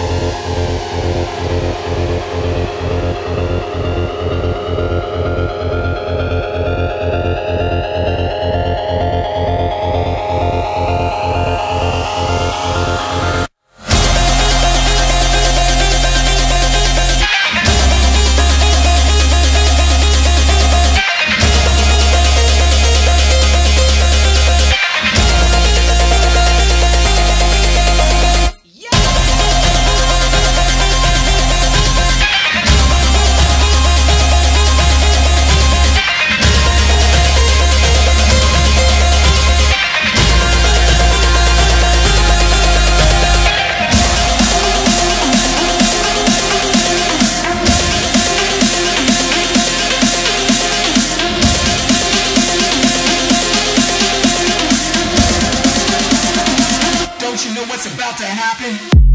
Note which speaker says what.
Speaker 1: あっ! Don't you know what's about to happen?